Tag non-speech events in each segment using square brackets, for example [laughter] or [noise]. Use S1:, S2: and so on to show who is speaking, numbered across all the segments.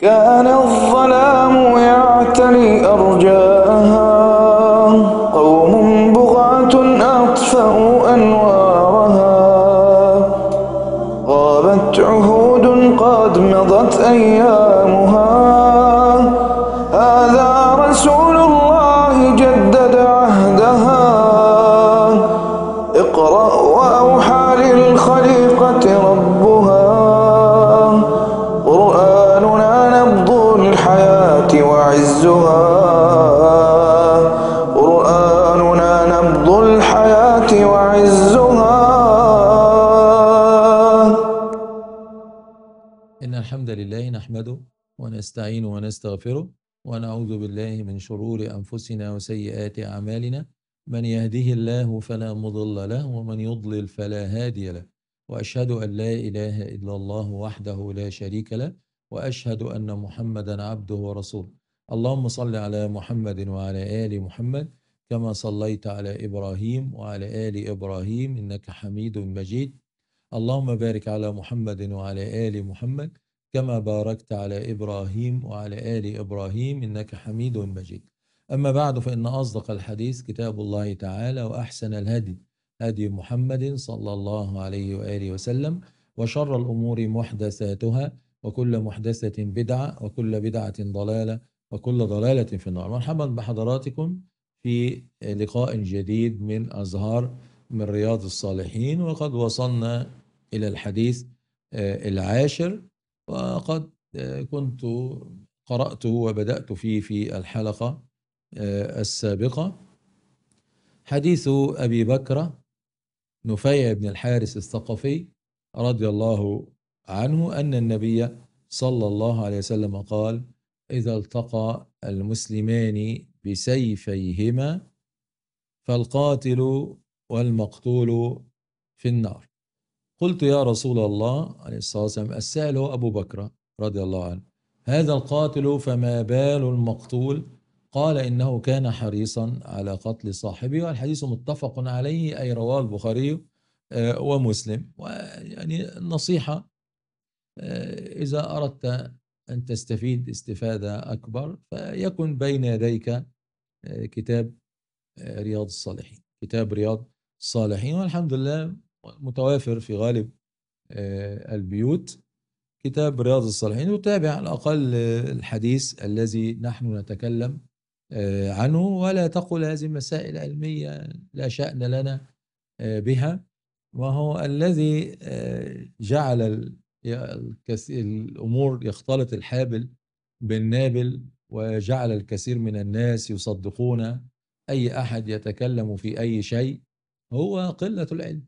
S1: كان الظلام يعتلي أرجاءها قوم بغاة أطفأوا أنوارها. غابت عهود قد مضت أيامها
S2: ونستعين ونستغفره ونعوذ بالله من شرور أنفسنا وسيئات أعمالنا. من يهده الله فلا مضل له ومن يضلل فلا هادي له. وأشهد أن لا إله إلا الله وحده لا شريك له وأشهد أن محمدا عبده ورسوله. اللهم صل على محمد وعلى آل محمد كما صليت على إبراهيم وعلى آل إبراهيم إنك حميد مجيد. اللهم بارك على محمد وعلى آل محمد كما باركت على إبراهيم وعلى آل إبراهيم إنك حميد مجيد. أما بعد فإن أصدق الحديث كتاب الله تعالى وأحسن الهدي هدي محمد صلى الله عليه وآله وسلم وشر الأمور محدثاتها وكل محدثة بدعة وكل بدعة ضلالة وكل ضلالة في النار. مرحبا بحضراتكم في لقاء جديد من أزهار من رياض الصالحين وقد وصلنا إلى الحديث آه، العاشر وقد آه، كنت قرأته وبدأت فيه في الحلقة آه، السابقة. حديث أبي بكر نفيع بن الحارث الثقفي رضي الله عنه أن النبي صلى الله عليه وسلم قال إذا التقى المسلمان بسيفيهما فالقاتل والمقتول في النار. قلت يا رسول الله عليه الصلاة والسلام السائل هو أبو بكر رضي الله عنه هذا القاتل فما بال المقتول؟ قال إنه كان حريصا على قتل صاحبه. والحديث متفق عليه أي رواه البخاري آه، ومسلم. ويعني النصيحة آه، إذا أردت أن تستفيد استفادة أكبر فيكن بين يديك آه، كتاب رياض الصالحين كتاب رياض الصالحين. والحمد لله متوافر في غالب آه، البيوت. كتاب رياض الصالحين وتابع على الأقل آه، الحديث الذي نحن نتكلم آه، عنه. ولا تقل هذه مسائل علمية لا شأن لنا بها. وهو الذي جعل الأمور يختلط الحابل بالنابل وجعل الكثير من الناس يصدقون أي أحد يتكلم في أي شيء. هو قلة العلم.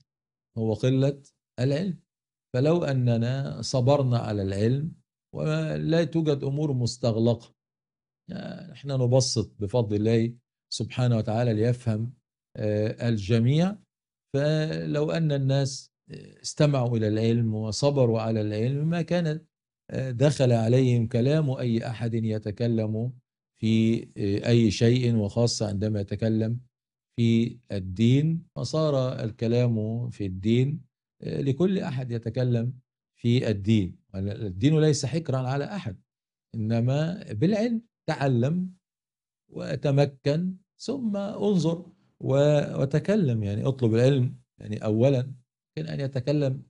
S2: هو قلة العلم. فلو أننا صبرنا على العلم ولا توجد أمور مستغلقة يعني إحنا نبسط بفضل الله سبحانه وتعالى ليفهم آه، الجميع. فلو أن الناس استمعوا إلى العلم وصبروا على العلم ما كان آه، دخل عليهم كلام أي أحد يتكلم في آه، أي شيء وخاصة عندما يتكلم في الدين فصار الكلام في الدين آه، لكل أحد يتكلم في الدين. الدين ليس حكرا على أحد إنما بالعلم. تعلم وتمكن ثم انظر وتكلم. يعني اطلب العلم يعني أولا يمكن أن يتكلم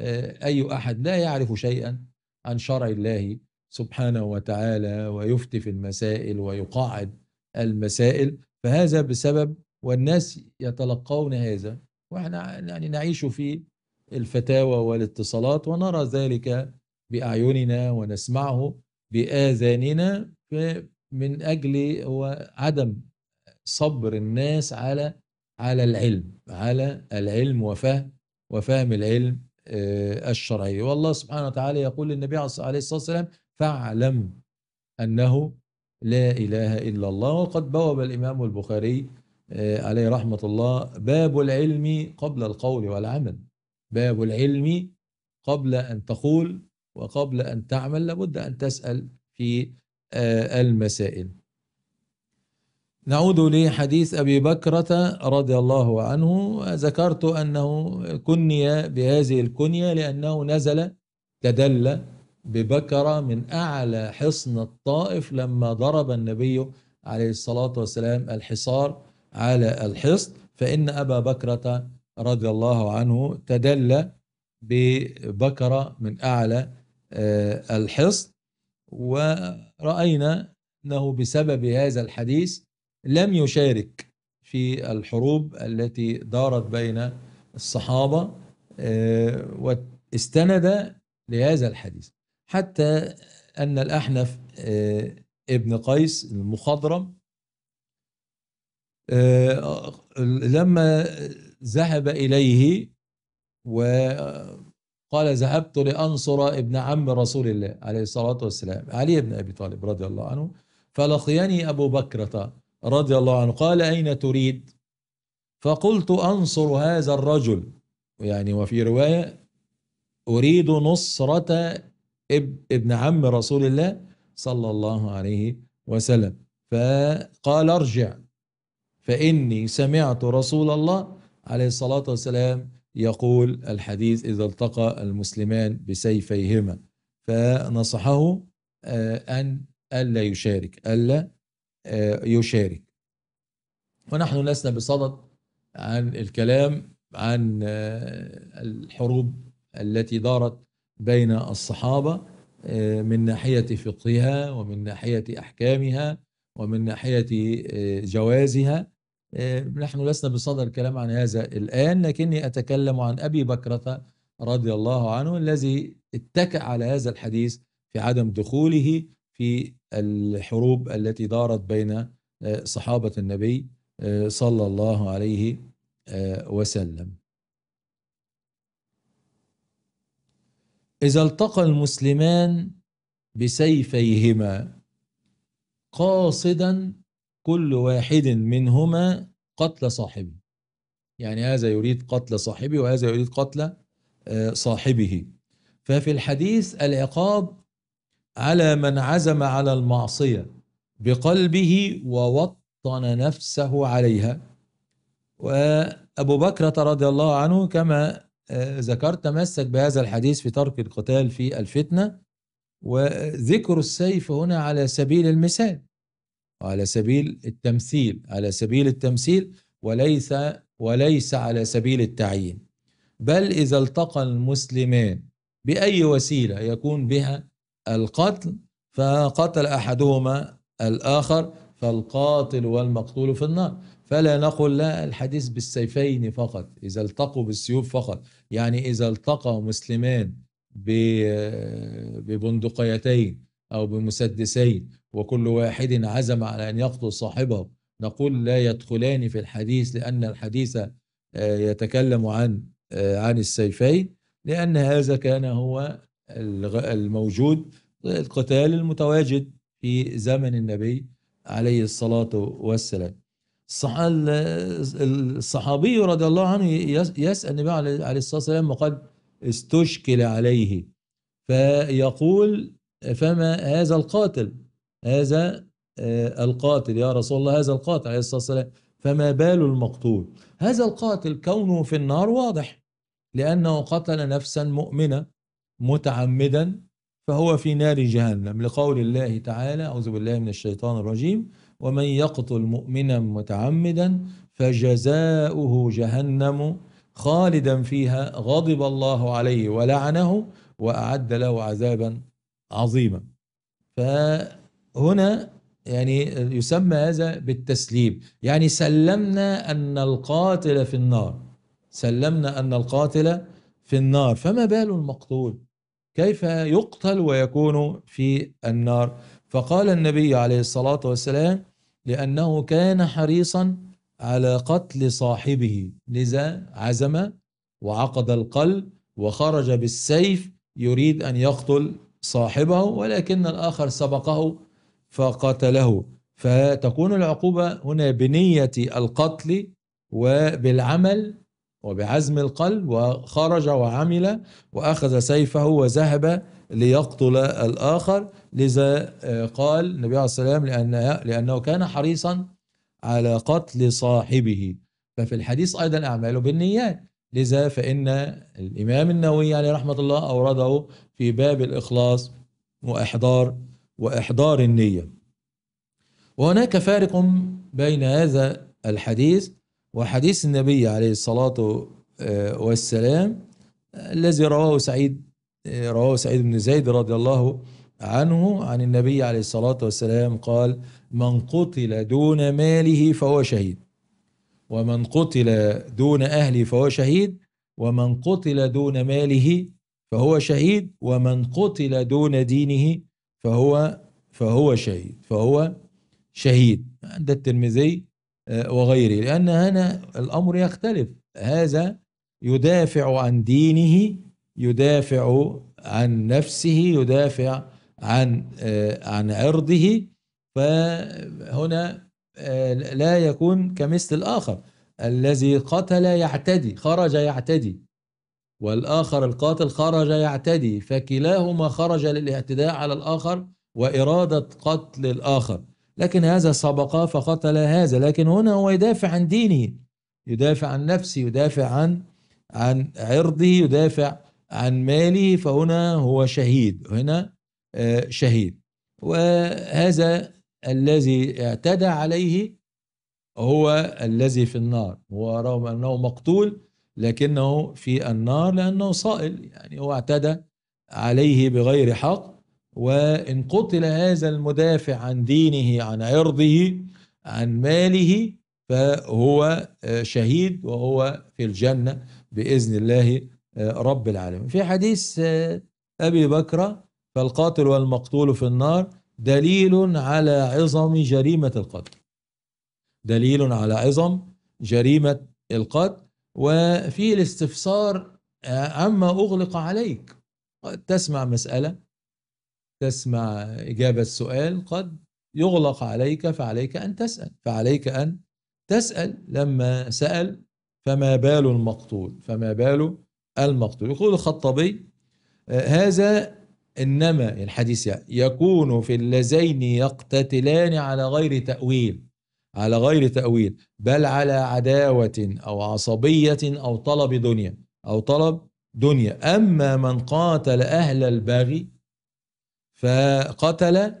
S2: آه، أي أحد لا يعرف شيئا عن شرع الله سبحانه وتعالى ويفتي في المسائل ويقاعد المسائل. فهذا بسبب والناس يتلقون هذا وإحنا يعني نعيش في الفتاوى والاتصالات ونرى ذلك بأعيننا ونسمعه بآذاننا ف- من أجل هو عدم صبر الناس على على العلم على العلم وفهم وفهم العلم آه، الشرعي. والله سبحانه وتعالى يقول للنبي عليه الصلاة والسلام فاعلم أنه لا إله إلا الله. وقد بوب الإمام البخاري عليه رحمة الله باب العلم قبل القول والعمل. باب العلم قبل أن تقول وقبل أن تعمل لابد أن تسأل في آه، المسائل. نعود لحديث أبي بكرة رضي الله عنه ذكرت أنه كني بهذه الكنية لأنه نزل تدلى ببكرة من أعلى حصن الطائف لما ضرب النبي عليه الصلاة والسلام الحصار على الحصن فإن أبا بكرة رضي الله عنه تدلى ببكرة من أعلى آه، الحصن. ورأينا أنه بسبب هذا الحديث لم يشارك في الحروب التي دارت بين الصحابة آه، واستند لهذا الحديث. حتى أن الأحنف آه، ابن قيس المخضرم لما ذهب إليه وقال ذهبت لأنصر ابن عم رسول الله عليه الصلاة والسلام. علي بن أبي طالب رضي الله عنه. فلقيني أبو بكرة رضي الله عنه. قال أين تريد؟ فقلت أنصر هذا الرجل. يعني وفي رواية أريد نصرة ابن عم رسول الله صلى الله عليه وسلم. فقال أرجع. فإني سمعت رسول الله عليه الصلاة والسلام يقول الحديث إذا التقى المسلمان بسيفيهما فنصحه آه، أن ألا يشارك ألا آه، يشارك. ونحن لسنا بصدد عن الكلام عن آه، الحروب التي دارت بين الصحابة من ناحية فقهها ومن ناحية أحكامها ومن ناحية جوازها. نحن لسنا بصدد الكلام عن هذا الآن لكني أتكلم عن أبي بكرة رضي الله عنه الذي اتكأ على هذا الحديث في عدم دخوله في الحروب التي دارت بين آه، صحابة النبي آه، صلى الله عليه آه، وسلم. إذا التقى المسلمان بسيفيهما قاصدا كل واحد منهما قتل صاحبه. يعني هذا يريد قتل صاحبه وهذا يريد قتل صاحبه. ففي الحديث العقاب على من عزم على المعصية بقلبه ووطن نفسه عليها. وأبو بكرة رضي الله عنه كما آه، ذكرت تمسك بهذا الحديث في ترك القتال في الفتنة. وذكر السيف هنا على سبيل المثال. وعلى سبيل التمثيل على سبيل التمثيل وليس وليس على سبيل التعيين. بل إذا التقى المسلمان بأي وسيلة يكون بها القتل فقتل أحدهما الآخر فالقاتل والمقتول في النار. فلا نقول لا الحديث بالسيفين فقط إذا التقوا بالسيوف فقط. يعني إذا التقى مسلمان ببندقيتين أو بمسدسين وكل واحد عزم على أن يقتل صاحبه. نقول لا يدخلان في الحديث لأن الحديث آه، يتكلم عن آه، عن السيفين لأن هذا كان هو الموجود القتال المتواجد في زمن النبي عليه الصلاة والسلام. الصحابي رضي الله عنه يسأل النبي عليه الصلاة والسلام وقد استشكل عليه فيقول فما هذا القاتل؟ هذا آه، القاتل يا رسول الله هذا القاتل عليه الصلاة والسلام. فما بال المقتول؟ هذا القاتل كونه في النار واضح لأنه قتل نفسا مؤمنة متعمدا فهو في نار جهنم. لقول الله تعالى أعوذ بالله من الشيطان الرجيم. ومن يقتل مؤمنا متعمدا فجزاؤه جهنم خالدا فيها غضب الله عليه ولعنه وأعد له عذابا عظيما. فهنا يعني يسمى هذا بالتسليم. يعني سلمنا أن القاتل في النار. سلمنا أن القاتل في النار. فما بال المقتول؟ كيف يقتل ويكون في النار؟ فقال النبي عليه الصلاة والسلام لأنه كان حريصا على قتل صاحبه. لذا عزم وعقد القلب وخرج بالسيف يريد أن يقتل صاحبه ولكن الآخر سبقه فقتله. فتكون العقوبة هنا بنية القتل وبالعمل وبعزم القلب وخرج وعمل وأخذ سيفه وذهب ليقتل الآخر. لذا آه، قال النبي عليه الصلاة والسلام لأن لأنه كان حريصا على قتل صاحبه. ففي الحديث أيضا أعماله بالنيات. لذا فإن الإمام النووي عليه رحمة الله أورده في باب الإخلاص وإحضار وإحضار النية. وهناك فارق بين هذا الحديث وحديث النبي عليه الصلاة آه، والسلام الذي رواه سعيد آه، رواه سعيد بن زيد رضي الله عنه عن النبي عليه الصلاة والسلام قال من قتل دون ماله فهو شهيد ومن قتل دون أهله فهو شهيد ومن قتل دون ماله فهو شهيد ومن قتل دون دينه فهو فهو شهيد فهو شهيد. عند الترمذي آه، وغيره. لأن هنا الأمر يختلف. هذا يدافع عن دينه يدافع عن نفسه يدافع عن آه، عن عرضه فهنا آه، لا يكون كمثل الآخر. الذي قتل يعتدي خرج يعتدي. والآخر القاتل خرج يعتدي فكلاهما خرج للاعتداء على الآخر وإرادة قتل الآخر. لكن هذا سبق فقتل هذا. لكن هنا هو يدافع عن دينه يدافع عن نفسه يدافع عن عن عرضه يدافع عن ماله. فهنا هو شهيد هنا آه، شهيد. وهذا الذي اعتدى عليه هو الذي في النار. هو رغم أنه مقتول لكنه في النار لأنه صائل يعني هو اعتدى عليه بغير حق. وإن قتل هذا المدافع عن دينه عن عرضه عن ماله فهو آه، شهيد وهو في الجنة بإذن الله آه، رب العالمين. في حديث آه، أبي بكر فالقاتل والمقتول في النار دليل على عظم جريمة القتل. دليل على عظم جريمة القتل. وفي الاستفسار عما أغلق عليك. تسمع مسألة تسمع إجابة السؤال قد يغلق عليك فعليك أن تسأل. فعليك أن تسأل. لما سأل فما بال المقتول؟ فما بال المقتول؟ يقول الخطبي هذا إنما الحديث يعني يكون في اللذين يقتتلان على غير تأويل. على غير تأويل بل على عداوة أو عصبية أو طلب دنيا أو طلب دنيا. أما من قاتل أهل البغي فقتل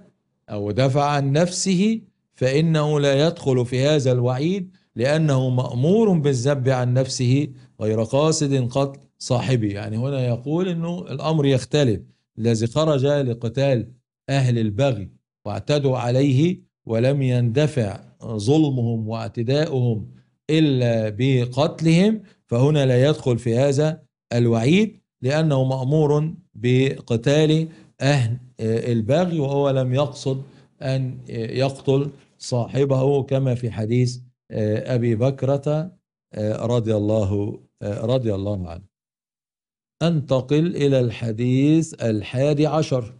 S2: أو دفع عن نفسه فإنه لا يدخل في هذا الوعيد لأنه مأمور بالذب عن نفسه غير قاصد قتل صاحبه. يعني هنا يقول أنه الأمر يختلف. الذي خرج لقتال أهل البغي واعتدوا عليه ولم يندفع ظلمهم واعتداؤهم إلا بقتلهم فهنا لا يدخل في هذا الوعيد لأنه مأمور بقتال أهل البغي وهو لم يقصد أن يقتل صاحبه كما في حديث أبي بكرة رضي الله رضي الله عنه. أنتقل إلى الحديث الحادي عشر.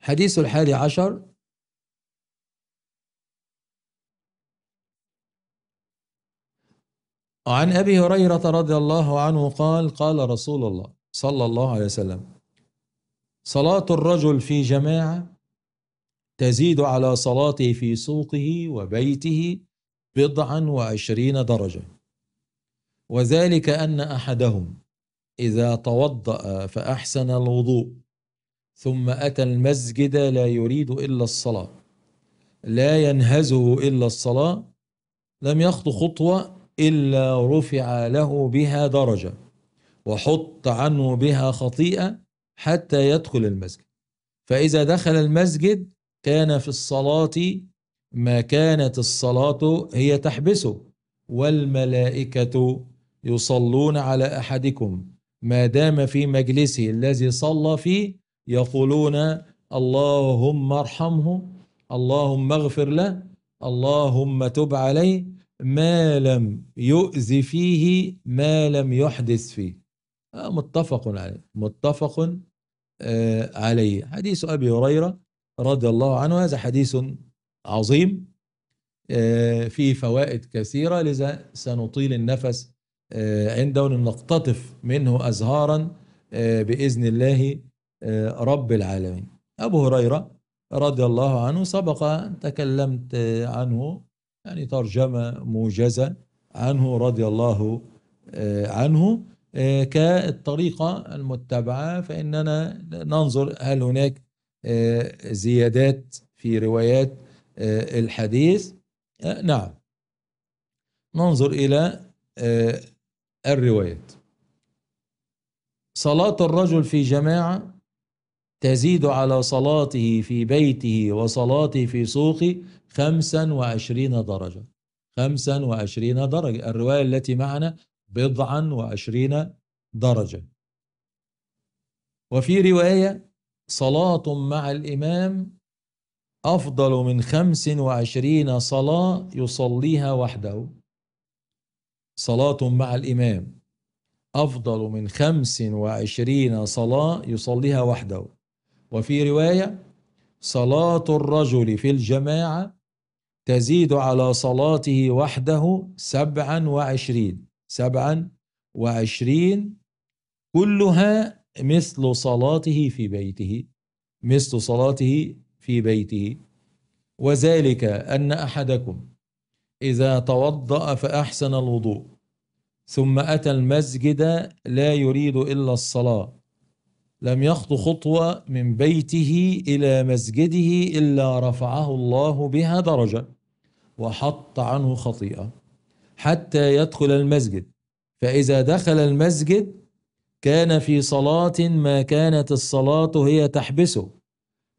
S2: حديث الحادي عشر. وعن أبي هريرة رضي الله عنه قال قال رسول الله صلى الله عليه وسلم صلاة الرجل في جماعة تزيد على صلاته في سوقه وبيته بضعا وعشرين درجة وذلك أن أحدهم إذا توضأ فأحسن الوضوء ثم أتى المسجد لا يريد إلا الصلاة. لا ينهزه إلا الصلاة. لم يخط خطوة إلا رفع له بها درجة وحط عنه بها خطيئة حتى يدخل المسجد. فإذا دخل المسجد كان في الصلاة ما كانت الصلاة هي تحبسه. والملائكة يصلون على أحدكم. ما دام في مجلسه الذي صلى فيه يقولون اللهم ارحمه اللهم اغفر له اللهم تب عليه ما لم يؤذ فيه ما لم يحدث فيه. متفق عليه متفق عليه. حديث أبي هريرة رضي الله عنه هذا حديث عظيم فيه فوائد كثيرة لذا سنطيل النفس عنده نقتطف منه أزهارا بإذن الله رب العالمين. أبو هريرة رضي الله عنه سبق أن تكلمت عنه يعني ترجمة موجزة عنه رضي الله عنه آه، كالطريقة المتبعة فإننا ننظر هل هناك آه، زيادات في روايات آه، الحديث. آه، نعم. ننظر إلى آه، الروايات. صلاة الرجل في جماعة تزيد على صلاته في بيته وصلاته في سوقه خمسا وعشرين درجة. خمسا وعشرين درجة. الرواية التي معنا بضعا وعشرين درجة. وفي رواية صلاة مع الإمام أفضل من خمس وعشرين صلاة يصليها وحده. صلاة مع الإمام أفضل من خمس وعشرين صلاة يصليها وحده. وفي رواية صلاة الرجل في الجماعة تزيد على صلاته وحده سبعا وعشرين. سبعا وعشرين كلها مثل صلاته في بيته مثل صلاته في بيته. وذلك أن أحدكم إذا توضأ فأحسن الوضوء ثم أتى المسجد لا يريد إلا الصلاة. لم يخط خطوة من بيته إلى مسجده إلا رفعه الله بها درجة وحط عنه خطيئة حتى يدخل المسجد. فإذا دخل المسجد كان في صلاة ما كانت الصلاة هي تحبسه.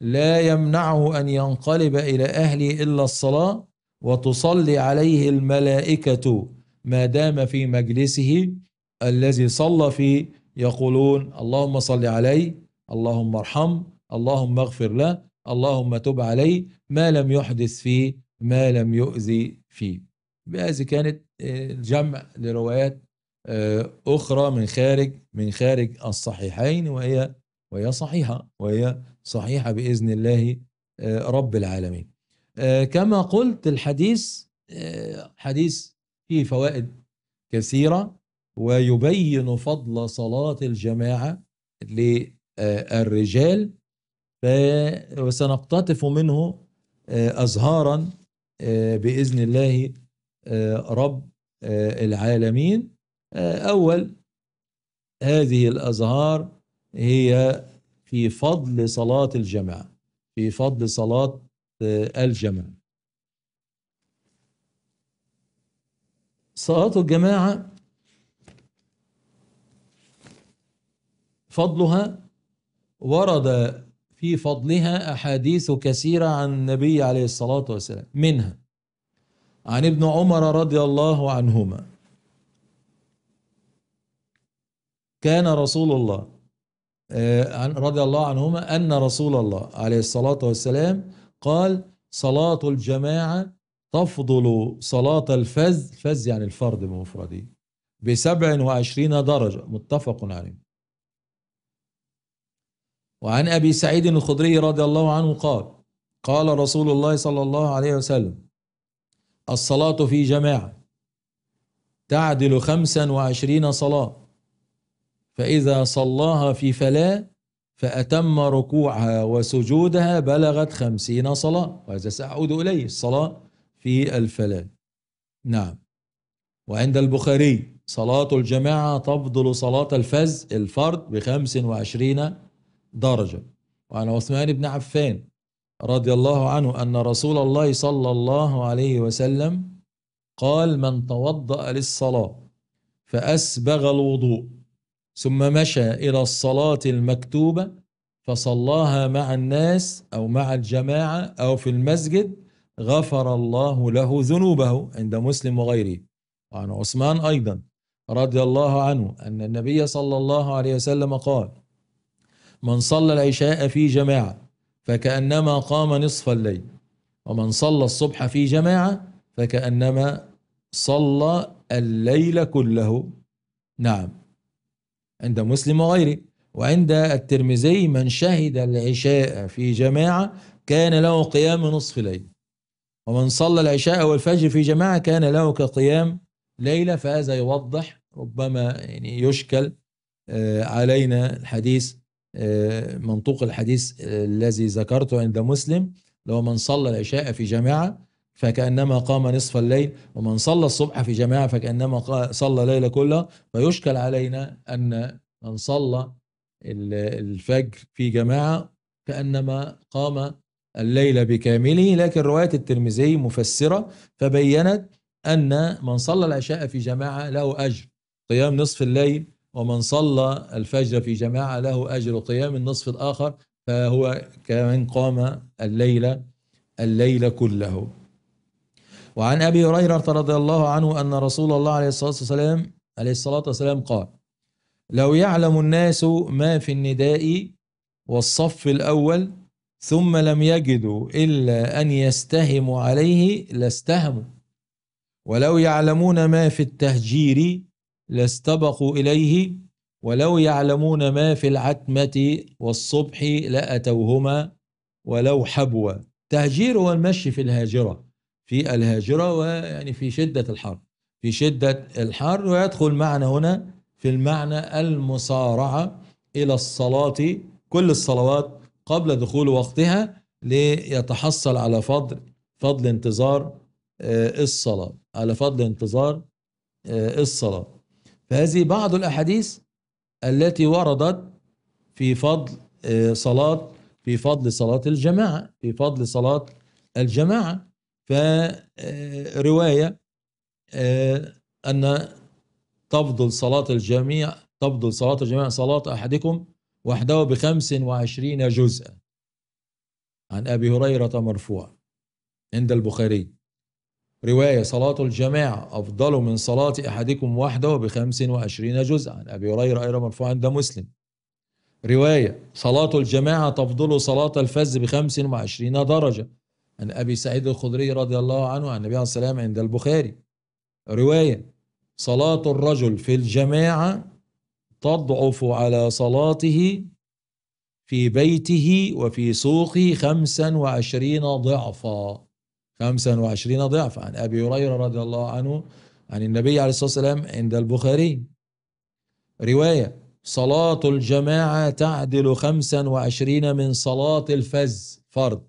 S2: لا يمنعه أن ينقلب إلى أهله إلا الصلاة وتصلي عليه الملائكة ما دام في مجلسه الذي صلى فيه يقولون اللهم صل عليه اللهم ارحم اللهم اغفر له اللهم تب عليه ما لم يحدث فيه ما لم يؤذي فيه هذه كانت الجمع لروايات أخرى من خارج من خارج الصحيحين وهي وهي صحيحة وهي صحيحة بإذن الله رب العالمين. كما قلت الحديث حديث فيه فوائد كثيرة. ويبين فضل صلاة الجماعة للرجال وسنقتطف منه أزهارا بإذن الله رب العالمين. أول هذه الأزهار هي في فضل صلاة الجماعة في فضل صلاة الجماعة. صلاة الجماعة فضلها ورد في فضلها أحاديث كثيرة عن النبي عليه الصلاة والسلام منها عن ابن عمر رضي الله عنهما. كان رسول الله رضي الله عنهما أن رسول الله عليه الصلاة والسلام قال صلاة الجماعة تفضل صلاة الفز فز يعني الفرد بمفرده بسبع وعشرين درجة متفق عليه. وعن أبي سعيد الخدري رضي الله عنه قال قال رسول الله صلى الله عليه وسلم الصلاة في جماعة تعدل خمسا وعشرين صلاة فإذا صلاها في فلاة فأتم ركوعها وسجودها بلغت خمسين صلاة وهذا سأعود إليه الصلاة في الفلاة نعم. وعند البخاري صلاة الجماعة تفضل صلاة الفز الفرد بخمس وعشرين درجة. وعن عثمان بن عفان رضي الله عنه أن رسول الله صلى الله عليه وسلم قال من توضأ للصلاة فأسبغ الوضوء ثم مشى إلى الصلاة المكتوبة فصلاها مع الناس أو مع الجماعة أو في المسجد غفر الله له ذنوبه عند مسلم وغيره. وعن عثمان أيضا رضي الله عنه أن النبي صلى الله عليه وسلم قال من صلى العشاء في جماعة فكأنما قام نصف الليل ومن صلى الصبح في جماعة فكأنما صلى الليل كله. نعم. عند مسلم وغيره. وعند الترمذي من شهد العشاء في جماعة كان له قيام نصف ليل ومن صلى العشاء والفجر في جماعة كان له كقيام ليلة فهذا يوضح ربما يعني يشكل علينا الحديث منطوق الحديث الذي ذكرته عند مسلم لو من صلى العشاء في جماعة فكأنما قام نصف الليل ومن صلى الصبح في جماعة فكأنما صلى الليل كله. فيشكل علينا أن من صلى ال- الفجر في جماعة كأنما قام الليل بكامله. لكن رواية الترمذي مفسرة فبينت أن من صلى العشاء في جماعة له أجر. قيام نصف الليل ومن صلى الفجر في جماعة له أجر قيام النصف الآخر فهو كمن قام الليل الليل كله. وعن أبي هريرة رضي الله عنه أن رسول الله عليه الصلاة والسلام عليه الصلاة والسلام قال لو يعلم الناس ما في النداء والصف الأول ثم لم يجدوا إلا أن يستهموا عليه لاستهموا. ولو يعلمون ما في التهجير لاستبقوا إليه ولو يعلمون ما في العتمة والصبح لأتوهما ولو حبوا. تهجير هو المشي في الهاجرة في الهاجرة ويعني في شدة الحر في شدة الحر ويدخل معنا هنا في المعنى المسارعة إلى الصلاة كل الصلوات قبل دخول وقتها ليتحصل على فضل فضل انتظار آه، الصلاة على فضل انتظار آه، الصلاة. فهذه بعض الأحاديث التي وردت في فضل آه، صلاة في فضل صلاة الجماعة في فضل صلاة الجماعة. فرواية أن تفضل صلاة الجميع تفضل صلاة الجميع صلاة أحدكم وحده بخمس وعشرين جزءا. عن أبي هريرة مرفوع عند البخاري. رواية صلاة الجماعة أفضل من صلاة أحدكم وحده بخمس وعشرين جزءا. عن أبي هريرة أيضا مرفوع عند مسلم. رواية صلاة الجماعة تفضل صلاة الفز بخمس وعشرين درجة. عن أبي سعيد الخدري رضي الله عنه عن النبي عليه والسلام عند البخاري. رواية صلاة الرجل في الجماعة تضعف على صلاته في بيته وفي سوقه خمسا وعشرين ضعفا. خمسا وعشرين ضعفا عن أبي هريرة رضي الله عنه عن النبي عليه الصلاة والسلام عند البخاري. رواية صلاة الجماعة تعدل خمسا وعشرين من صلاة الفز. فرض.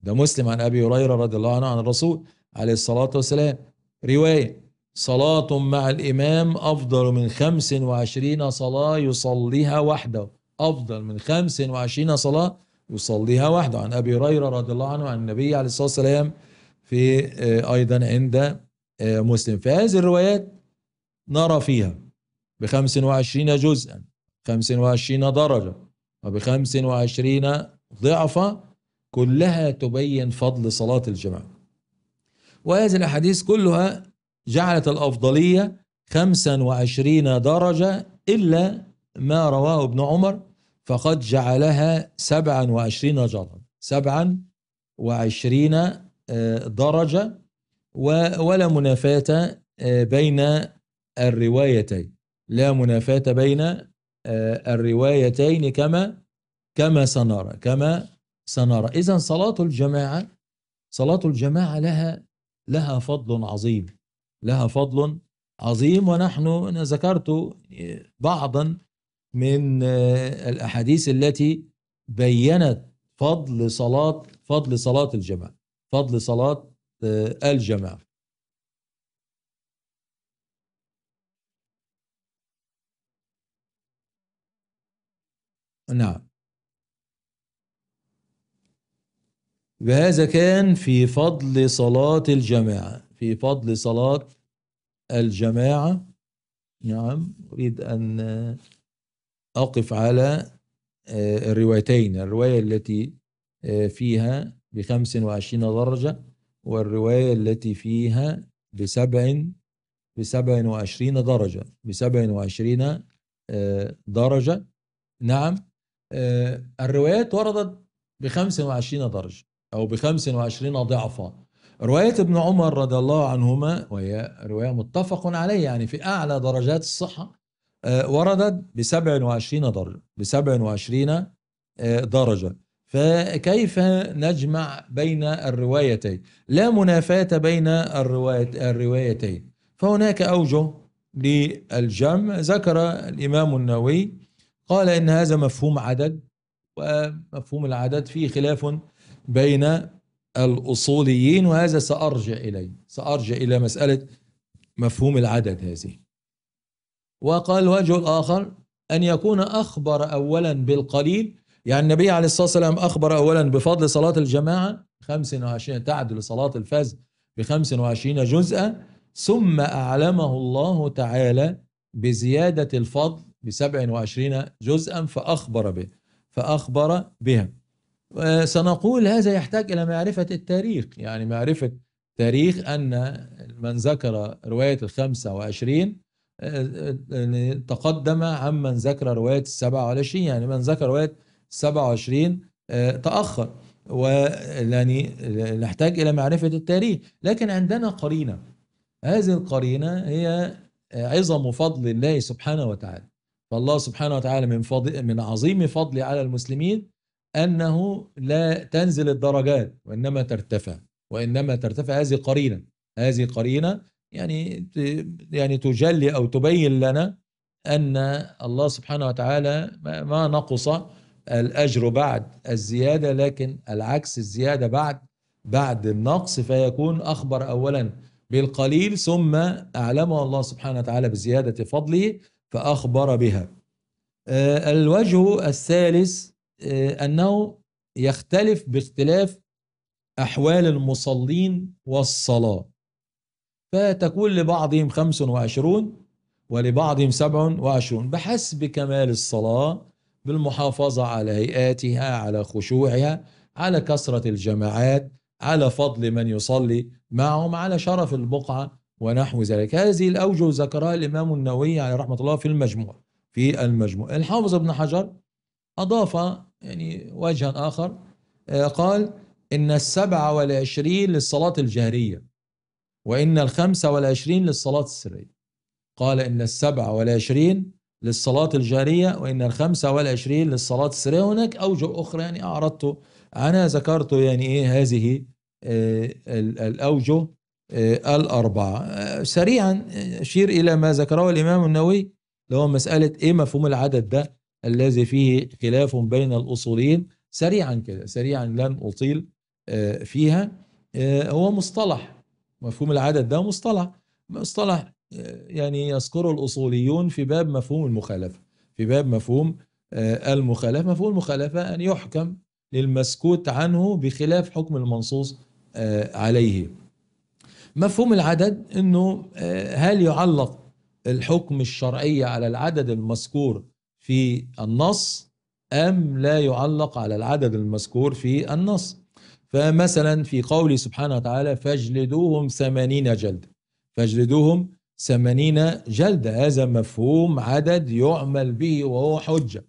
S2: ده مسلم عن أبي هريرة رضي الله عنه عن الرسول عليه الصلاة والسلام. رواية صلاة مع الإمام أفضل من خمس وعشرين صلاة يصليها وحده. أفضل من خمس وعشرين صلاة يصليها وحده. عن أبي هريرة رضي الله عنه عن النبي عليه الصلاة والسلام. في آه، أيضا عند آه، مسلم. فهذه الروايات نرى فيها بخمس وعشرين جزءا خمس وعشرين درجة وبخمس وعشرين ضعفا كلها تبين فضل صلاة الجماعة. وهذه الأحاديث كلها جعلت خمسا وعشرين درجة إلا ما رواه ابن عمر فقد جعلها سبعا وعشرين درجة سبعا وعشرين آه، درجة ولا منافاة آه، بين الروايتين. لا منافاة بين آه، الروايتين كما كما سنرى كما سنرى. إذا صلاة الجماعة صلاة الجماعة لها لها فضل عظيم لها فضل عظيم. ونحن أنا ذكرت بعضا من آه، الأحاديث التي بينت فضل صلاة فضل صلاة الجماعة. فضل صلاة آه، الجماعة. نعم. وهذا كان في فضل صلاة الجماعة. في فضل صلاة الجماعة. نعم. أريد أن أقف على آه، الروايتين. الرواية التي آه، فيها بخمس وعشرين درجة والرواية التي فيها بسبع بسبع وعشرين درجة بسبع وعشرين آه، درجة. نعم آه، الروايات وردت بخمس وعشرين درجة أو بخمس وعشرين ضعفا. رواية ابن عمر رضي الله عنهما وهي رواية متفق عليه يعني في أعلى درجات الصحة آه، وردت بسبع وعشرين درجة بسبع وعشرين درجة. فكيف نجمع بين الروايتين؟ لا منافاة بين الروايتين. فهناك أوجه للجمع. ذكر الإمام النووي قال إن هذا مفهوم عدد ومفهوم العدد فيه خلاف بين الأصوليين وهذا سأرجع إليه. سأرجع إلى مسألة مفهوم العدد هذه. وقال الوجه الآخر أن يكون أخبر أولا بالقليل يعني النبي عليه الصلاة والسلام أخبر أولا بفضل صلاة الجماعة 25 تعدل صلاة الفجر ب 25 جزءا ثم أعلمه الله تعالى بزيادة الفضل ب 27 جزءا فأخبر به فأخبر بها سنقول هذا يحتاج إلى معرفة التاريخ يعني معرفة تاريخ أن من ذكر رواية الخمسة وعشرين تقدم عمن ذكر رواية السبعة والعشرين يعني من ذكر رواية السبعة وعشرين تأخر. ويعني نحتاج إلى معرفة التاريخ. لكن عندنا قرينة. هذه القرينة هي عظم فضل الله سبحانه وتعالى. فالله سبحانه وتعالى من فضل من عظيم فضله على المسلمين أنه لا تنزل الدرجات وإنما ترتفع. وإنما ترتفع هذه قرينة. هذه قرينة يعني يعني تجلي أو تبين لنا أن الله سبحانه وتعالى ما نقص الأجر بعد الزيادة لكن العكس الزيادة بعد بعد النقص فيكون أخبر اولا بالقليل ثم أعلمه الله سبحانه وتعالى بزيادة فضله فأخبر بها. الوجه الثالث أنه يختلف باختلاف أحوال المصلين والصلاة. فتكون لبعضهم 25 ولبعضهم 27 بحسب كمال الصلاة. بالمحافظة على هيئاتها على خشوعها على كثرة الجماعات على فضل من يصلي معهم على شرف البقعة ونحو ذلك. هذه الأوجه ذكرها الإمام النووي عليه رحمة الله في المجموع في المجموع. الحافظ ابن حجر أضاف يعني وجها آخر قال إن السبعة والعشرين للصلاة الجهرية وإن الخمسة والعشرين للصلاة السرية. قال إن السبعة والعشرين للصلاة الجارية وإن الخمسة والعشرين للصلاة السرية هناك أوجه أخرى يعني أعرضت أنا ذكرت يعني إيه هذه الأوجه الأربعة. سريعا أشير إلى ما ذكره الإمام النووي اللي هو مسألة إيه مفهوم العدد ده الذي فيه خلاف بين الأصوليين. سريعا كده سريعا لن أطيل فيها. هو مصطلح مفهوم العدد ده مصطلح. مصطلح يعني يذكره الأصوليون في باب مفهوم المخالفة في باب مفهوم المخالفة. مفهوم المخالفة أن يحكم للمسكوت عنه بخلاف حكم المنصوص عليه. مفهوم العدد أنه هل يعلق الحكم الشرعي على العدد المذكور في النص أم لا يعلق على العدد المذكور في النص؟ فمثلا في قوله سبحانه وتعالى فاجلدوهم ثمانين جلدة فاجلدوهم ثمانين جلدة هذا مفهوم عدد يعمل به وهو حجة.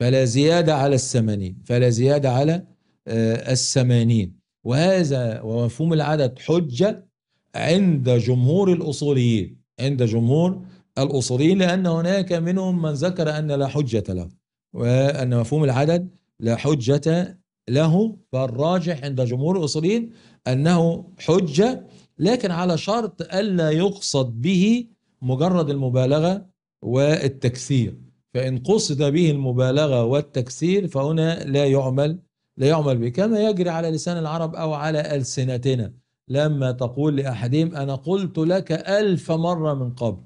S2: فلا زيادة على الثمانين فلا زيادة على الثمانين. وهذا ومفهوم العدد حجة عند جمهور الأصوليين عند جمهور الأصوليين لأن هناك منهم من ذكر أن لا حجة له وأن مفهوم العدد لا حجة له. فالراجح عند جمهور الأصوليين أنه حجة لكن على شرط ألا يقصد به مجرد المبالغة والتكثير فإن قصد به المبالغة والتكثير فهنا لا يعمل لا يعمل به. كما يجري على لسان العرب أو على ألسنتنا. لما تقول لأحدهم أنا قلت لك ألف مرة من قبل.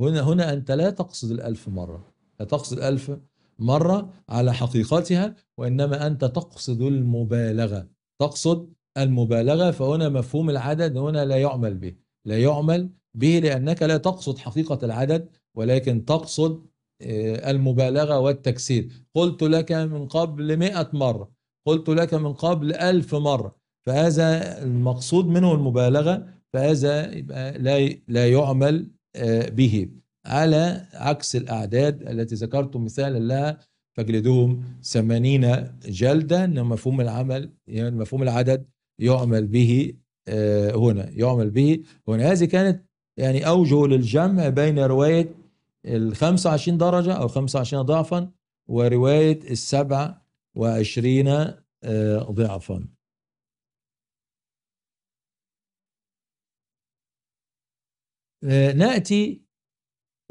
S2: هنا هنا أنت لا تقصد الألف مرة. لا تقصد الألف مرة على حقيقتها وإنما أنت تقصد المبالغة. تقصد المبالغة فهنا مفهوم العدد هنا لا يعمل به. لا يعمل به لأنك لا تقصد حقيقة العدد ولكن تقصد المبالغة والتكسير. قلت لك من قبل مئة مرة. قلت لك من قبل ألف مرة. فهذا المقصود منه المبالغة فهذا يبقى لا لا يعمل به. على عكس الأعداد التي ذكرت مثالا لها فاجلدوهم ثمانين جلدة أن مفهوم العمل يعني مفهوم العدد يعمل به هنا يعمل به. هنا هذه كانت يعني أوجه للجمع بين رواية ال 25 درجة أو 25 ضعفا ورواية السبع وعشرين ضعفا. نأتي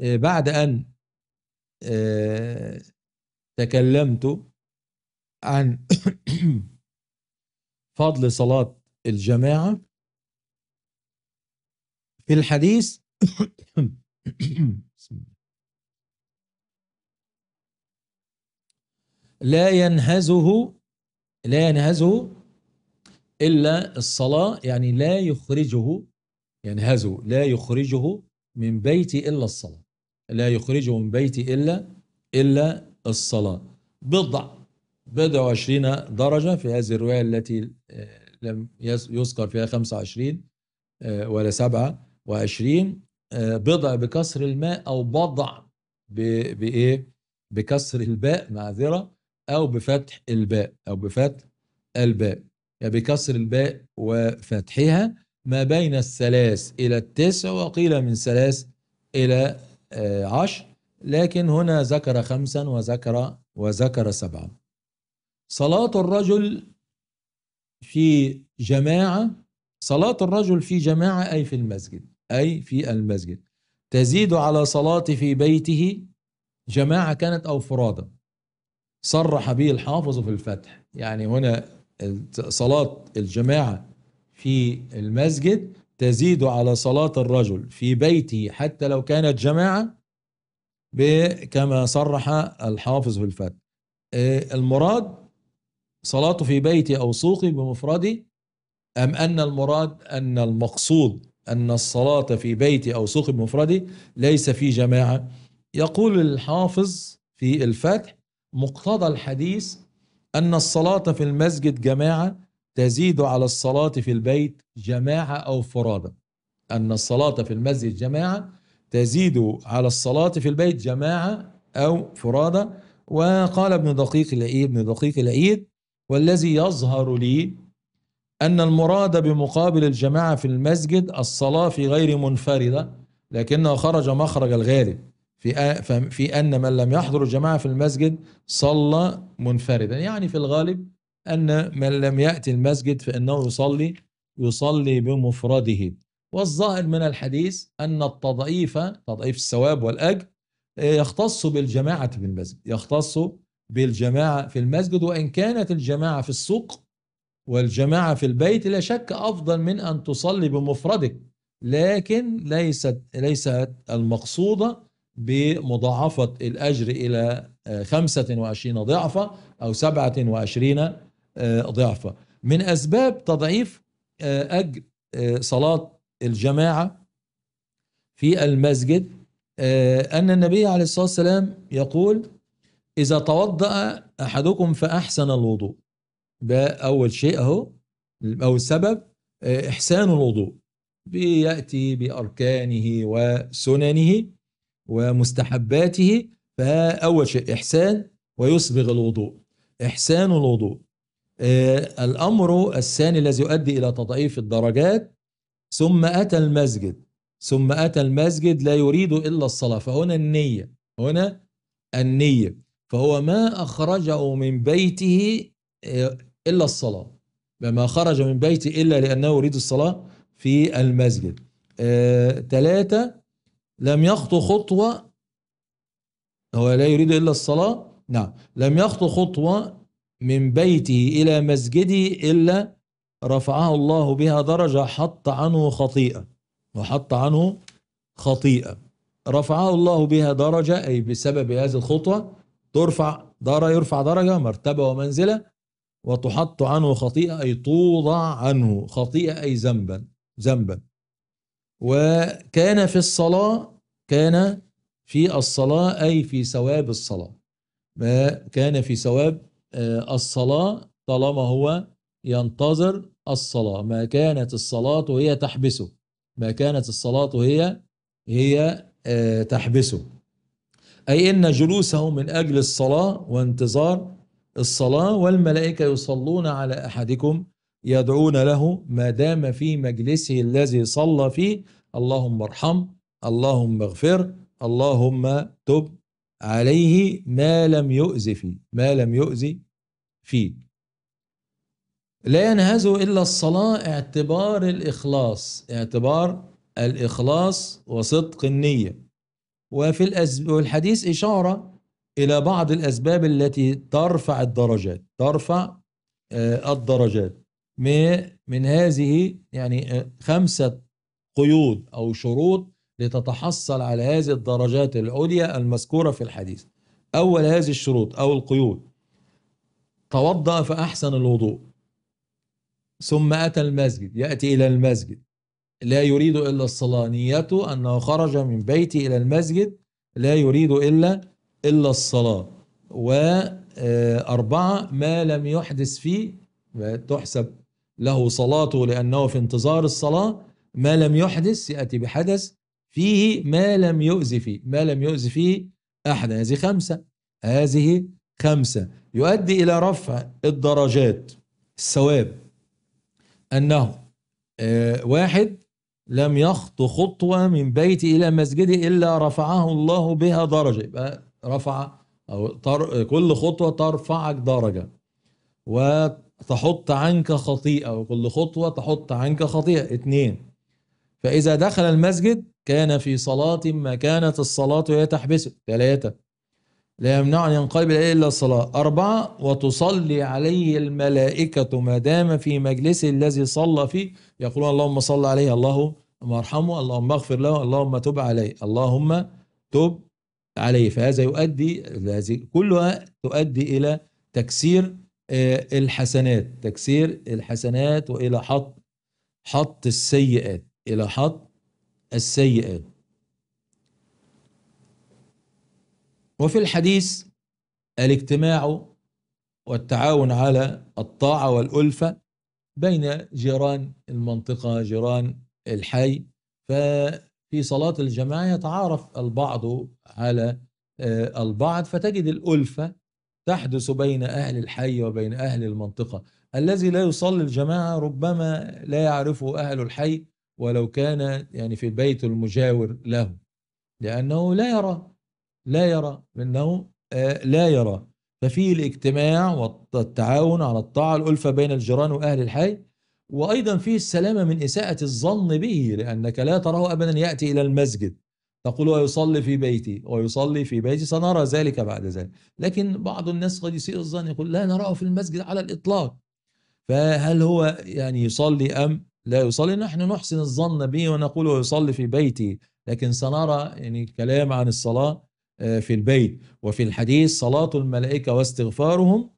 S2: بعد أن تكلمت عن فضل صلاة الجماعة. في الحديث [coughs] لا ينهزه لا ينهزه إلا الصلاة يعني لا يخرجه ينهزه لا يخرجه من بيتي إلا الصلاة. لا يخرجه من بيتي إلا إلا الصلاة. بضع بضع وعشرين درجة في هذه الرواية التي آه، لم يذكر فيها خمسة وعشرين آه، ولا سبعة وعشرين آه، بضع بكسر الماء أو بضع بإيه؟ بكسر الباء معذرة أو بفتح الباء أو بفتح الباء. يعني بكسر الباء وفتحها ما بين الثلاث إلى التسع وقيل من ثلاث إلى عشر لكن هنا ذكر خمسا وذكر وذكر سبعا. صلاة الرجل في جماعة صلاة الرجل في جماعة أي في المسجد أي في المسجد. تزيد على صلاة في بيته جماعة كانت أو فرادى صرح به الحافظ في الفتح. يعني هنا صلاة الجماعة في المسجد تزيد على صلاة الرجل في بيته حتى لو كانت جماعة كما صرح الحافظ في الفتح. آه، المراد صلاته في بيتي أو سوقي بمفردي أم أن المراد أن المقصود أن الصلاة في بيتي أو سوقي بمفردي ليس في جماعة. يقول الحافظ في الفتح مقتضى الحديث أن الصلاة في المسجد جماعة تزيد على الصلاة في البيت جماعة أو فرادى أن الصلاة في المسجد جماعة تزيد على الصلاة في البيت جماعة أو فرادى وقال ابن دقيق العيد ابن دقيق العيد والذي يظهر لي أن المراد بمقابل الجماعة في المسجد الصلاة في غير منفردة لكنه خرج مخرج الغالب. في في أن من لم يحضر الجماعة في المسجد صلى منفردا. يعني في الغالب أن من لم يأتي المسجد فإنه يصلي يصلي بمفرده. والظاهر من الحديث أن التضعيف تضعيف الثواب والأجر آه، يختص بالجماعة في المسجد يختص بالجماعة في المسجد وإن كانت الجماعة في السوق والجماعة في البيت لا شك أفضل من أن تصلي بمفردك. لكن ليست ليست المقصودة بمضاعفة الأجر إلى آه، 25 ضعفا أو 27 آه، ضعفا من أسباب تضعيف آه، أجر آه، صلاة الجماعة في المسجد آه، أن النبي عليه الصلاة والسلام يقول إذا توضأ أحدكم فأحسن الوضوء. ده أول شيء أهو. أو السبب آه، إحسان الوضوء. بيأتي بأركانه وسننه ومستحباته فأول شيء إحسان ويسبغ الوضوء. إحسان الوضوء. آه، الأمر الثاني الذي يؤدي إلى تضعيف الدرجات ثم أتى المسجد. ثم أتى المسجد لا يريد إلا الصلاة. فهنا النية. هنا النية. فهو ما أخرجه من بيته آه، إلا الصلاة. ما خرج من بيته إلا لأنه يريد الصلاة في المسجد. آه، ثلاثة لم يخطو خطوة هو لا يريد إلا الصلاة. نعم. لم يخطو خطوة من بيته إلى مسجده إلا رفعه الله بها درجة حط عنه خطيئة. وحط عنه خطيئة. رفعه الله بها درجة أي بسبب هذه الخطوة ترفع درجة يرفع درجة مرتبة ومنزلة وتحط عنه خطيئة أي توضع عنه خطيئة أي ذنبا ذنبا. وكان في الصلاة كان في الصلاة أي في ثواب الصلاة. ما كان في ثواب آه، الصلاة طالما هو ينتظر الصلاة. ما كانت الصلاة هي تحبسه. ما كانت الصلاة هي هي آه، تحبسه. أي إن جلوسه من أجل الصلاة وانتظار الصلاة والملائكة يصلون على أحدكم يدعون له ما دام في مجلسه الذي صلى فيه اللهم ارحم اللهم اغفر اللهم تب عليه ما لم يؤذي فيه ما لم يؤذي فيه. لا ينهز إلا الصلاة اعتبار الإخلاص اعتبار الإخلاص وصدق النية. وفي الأسب... والحديث إشارة إلى بعض الأسباب التي ترفع الدرجات ترفع آه، الدرجات. من هذه يعني آه، خمسة قيود أو شروط لتتحصل على هذه الدرجات العليا المذكورة في الحديث. أول هذه الشروط أو القيود توضأ فأحسن الوضوء. ثم أتى المسجد يأتي إلى المسجد. لا يريد إلا الصلاة نيته أنه خرج من بيته إلى المسجد لا يريد إلا إلا الصلاة. وأربعة ما لم يحدث فيه تحسب له صلاته لأنه في انتظار الصلاة ما لم يحدث يأتي بحدث فيه ما لم يؤذي فيه ما لم يؤذي فيه أحدا هذه خمسة هذه خمسة. يؤدي إلى رفع الدرجات. الثواب أنه آه، واحد لم يخطو خطوة من بيتي إلى مسجدي إلا رفعه الله بها درجة. يبقى رفع أو تر كل خطوة ترفعك درجة. وتحط عنك خطيئة وكل خطوة تحط عنك خطيئة. اتنين فإذا دخل المسجد كان في صلاة ما كانت الصلاة هي تحبسه. ثلاثة لا يمنع أن ينقلب إليه إلا الصلاة. أربعة وتصلي عليه الملائكة ما دام في مجلسه الذي صلى فيه. يقولون اللهم صل عليه اللهم ارحمه اللهم اغفر له اللهم تب عليه. اللهم تب عليه. فهذا يؤدي هذه كلها تؤدي إلى تكسير آه، الحسنات. تكسير الحسنات وإلى حط حط السيئات. إلى حط السيئات. وفي الحديث الاجتماع والتعاون على الطاعة والألفة بين جيران المنطقة جيران الحي. ففي صلاة الجماعة يتعارف البعض على آه، البعض. فتجد الألفة تحدث بين أهل الحي وبين أهل المنطقة. الذي لا يصلي الجماعة ربما لا يعرفه أهل الحي ولو كان يعني في البيت المجاور له لأنه لا يرى لا يرى انه آه، لا يرى. ففي الاجتماع والتعاون على الطاعة الألفة بين الجيران وأهل الحي. وأيضا فيه السلامة من إساءة الظن به لأنك لا تراه ابدا يأتي إلى المسجد. تقول ويصلي في بيتي ويصلي في بيتي سنرى ذلك بعد ذلك. لكن بعض الناس قد يسيء الظن يقول لا نراه في المسجد على الإطلاق. فهل هو يعني يصلي أم لا يصلي؟ نحن نحسن الظن به ونقول ويصلي في بيتي. لكن سنرى يعني كلام عن الصلاة آه، في البيت. وفي الحديث صلاة الملائكة واستغفارهم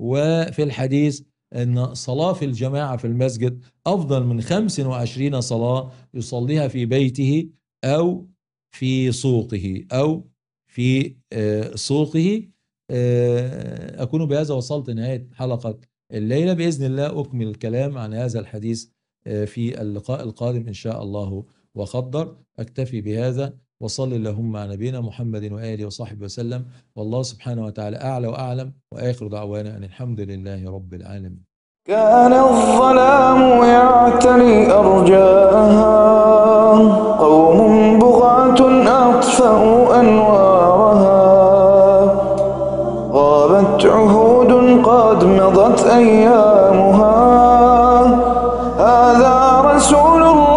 S2: وفي الحديث أن صلاة في الجماعة في المسجد أفضل من 25 صلاة يصليها في بيته أو في سوقه أو في آه، سوقه. آه، أكون بهذا وصلت نهاية حلقة الليلة. بإذن الله أكمل الكلام عن هذا الحديث آه، في اللقاء القادم إن شاء الله. وقدر أكتفي بهذا. وصل اللهم على نبينا محمد وآله وصحبه وسلم. والله سبحانه وتعالى أعلى وأعلم. وآخر دعوانا أن الحمد لله رب العالمين.
S1: كان الظلام يعتري أرجاها. قوم بغاة أطفأوا أنوارها. غابت عهود قد مضت أيامها. هذا رسول الله